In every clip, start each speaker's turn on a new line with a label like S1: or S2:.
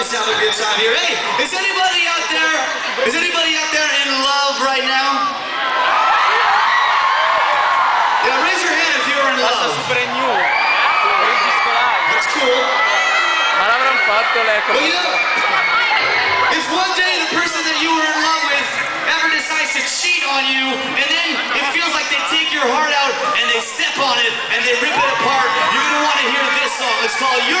S1: Let's have a good time here. Hey, is anybody out there? Is anybody out there in love right now? Yeah, raise your hand if you're in
S2: Basta
S1: love.
S2: super new. Per il disco live.
S1: That's cool.
S2: Ma l'avranno fatto l'eco.
S1: Well, you know, if one day the person that you were in love with ever decides to cheat on you, and then it feels like they take your heart out and they step on it and they rip it apart, you're gonna want to hear this song. It's called Your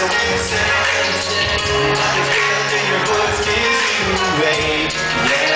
S1: Like a field in your gives you away. Yeah.